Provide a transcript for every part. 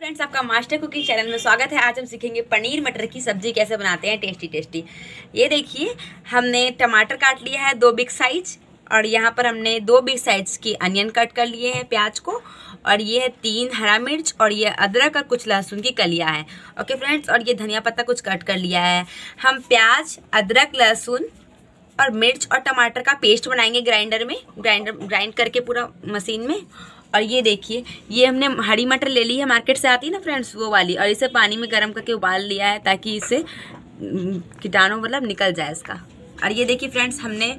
Friends आपका master cooking channel में स्वागत है। आज हम सीखेंगे पनीर मटर की सब्ज़ी कैसे बनाते हैं। टेस्टी टेस्टी ये देखिए, हमने टमाटर काट लिया है दो बिग साइज़ और यहाँ पर हमने दो बिग साइज़ की अनियन कट कर लिए हैं प्याज को, और ये है तीन हरा मिर्च, और ये अदरक और कुछ लहसुन की कलिया है। ओके फ्रेंड्स और ये धनिया पत्ता कुछ कट कर लिया है। हम प्याज, अदरक, लहसुन और मिर्च और टमाटर का पेस्ट बनाएँगे ग्राइंडर में ग्राइंडर ग्राइंड करके पूरा मशीन में। और ये देखिए, ये हमने हरी मटर ले ली है मार्केट से आती है ना फ्रेंड्स वो वाली, और इसे पानी में गर्म करके उबाल लिया है ताकि इसे कीटाणु मतलब निकल जाए इसका। और ये देखिए फ्रेंड्स हमने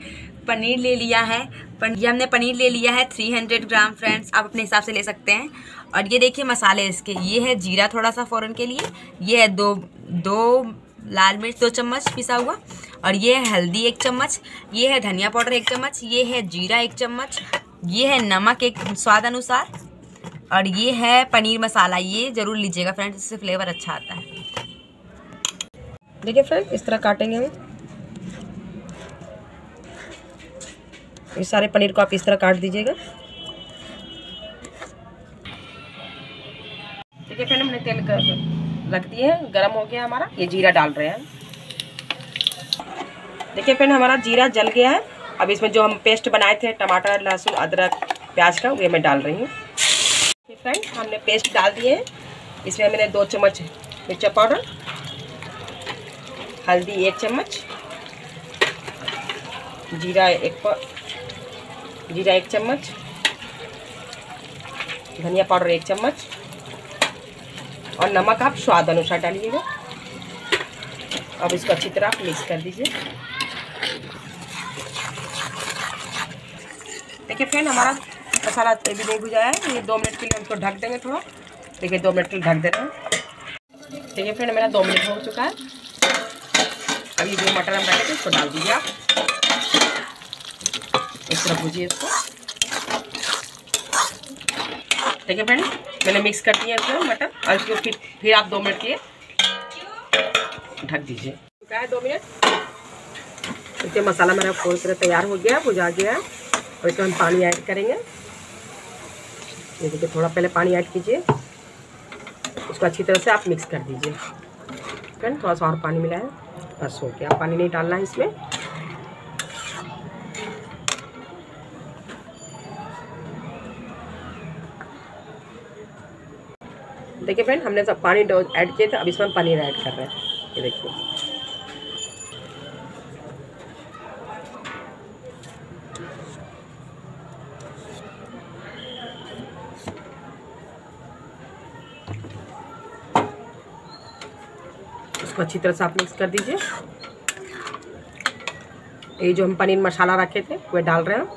पनीर ले लिया है ये हमने पनीर ले लिया है 300 ग्राम फ्रेंड्स आप अपने हिसाब से ले सकते हैं। और ये देखिए मसाले इसके, ये है जीरा थोड़ा सा फ़ौरन के लिए, ये है दो दो लाल मिर्च, दो चम्मच पिसा हुआ, और ये है हल्दी एक चम्मच, ये है धनिया पाउडर एक चम्मच, ये है जीरा एक चम्मच ये है नमक एक स्वाद अनुसार और ये है पनीर मसाला। ये ज़रूर लीजिएगा फ्रेंड्स, इससे फ्लेवर अच्छा आता है। देखिए फ्रेंड इस तरह काटेंगे हम। इस सारे पनीर को आप इस तरह काट दीजिएगा। देखिए फ्रेंड, हमने तेल रख दिए हैं। गरम हो गया हमारा। ये जीरा डाल रहे हैं। देखिए फ्रेंड, हमारा जीरा जल गया है। अब इसमें जो हम पेस्ट बनाए थे, टमाटर, लहसुन, अदरक, प्याज का, वे मैं डाल रही हूँ। फ्रेंड हमने पेस्ट डाल दिए हैं। इसमें मैंने दो चम्मच मिर्चा पाउडर, हल्दी एक चम्मच, जीरा एक जीरा एक चम्मच, धनिया पाउडर एक चम्मच, और नमक आप स्वाद अनुसार डालिएगा। अब इसको अच्छी तरह आप मिक्स कर दीजिए। देखिए फ्रेंड हमारा मसाला भी नहीं भुजाया है। ये दो मिनट के लिए हम इसको ढक देंगे थोड़ा। देखिए, दो मिनट के लिए ढक दे रहे हैं देखिए फ्रेंड मेरा दो मिनट हो चुका है। अभी जो मटर हम रखे थे, उसको डाल दीजिए आप। इस तरह भूजिए इसको। देखिए फ्रेंड मैंने मिक्स कर दिया इसको मटर। और इसको फिर फिर आप दो मिनट के लिए ढक दीजिए। चुका है दो मिनट। देखिए, मसाला मेरा पूरी तरह तैयार हो गया, भुजा गया है। और इसमें हम पानी ऐड करेंगे। ये देखिए, थोड़ा पहले पानी ऐड कीजिए। उसको अच्छी तरह से आप मिक्स कर दीजिए। फ्रेंड थोड़ा सा और पानी मिला है। बस हो गया। पानी नहीं डालना है इसमें। देखिए फ्रेंड, हमने सब पानी ऐड किए थे, अब इसमें पनीर ऐड कर रहे हैं। ये देखिए। इसको अच्छी तरह से आप मिक्स कर दीजिए। ये जो हम पनीर मसाला रखे थे वह डाल रहे हैं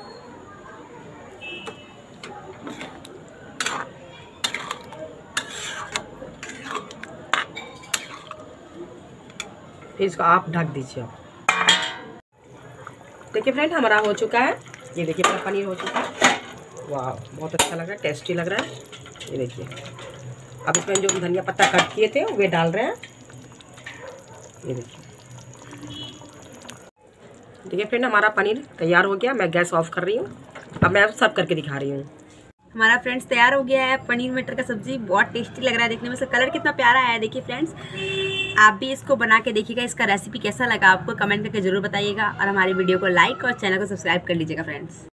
फिर इसको आप ढक दीजिए देखिए फ्रेंड हमारा हो चुका है। ये देखिए मेरा पनीर हो चुका है। वाह, बहुत अच्छा लग रहा है टेस्टी लग रहा है। ये देखिए। अब इसमें जो धनिया पत्ता कट किए थे, वे डाल रहे हैं। ये देखिए देखिए फ्रेंड हमारा पनीर तैयार हो गया। मैं गैस ऑफ़ कर रही हूँ। अब मैं सर्व करके दिखा रही हूँ। हमारा फ्रेंड्स तैयार हो गया है पनीर मटर का सब्ज़ी। बहुत टेस्टी लग रहा है देखने में। कलर कितना प्यारा आया है देखिए फ्रेंड्स। आप भी इसको बना के देखिएगा। इसका रेसिपी कैसा लगा आपको कमेंट करके ज़रूर बताइएगा। और हमारी वीडियो को लाइक और चैनल को सब्सक्राइब कर लीजिएगा फ्रेंड्स।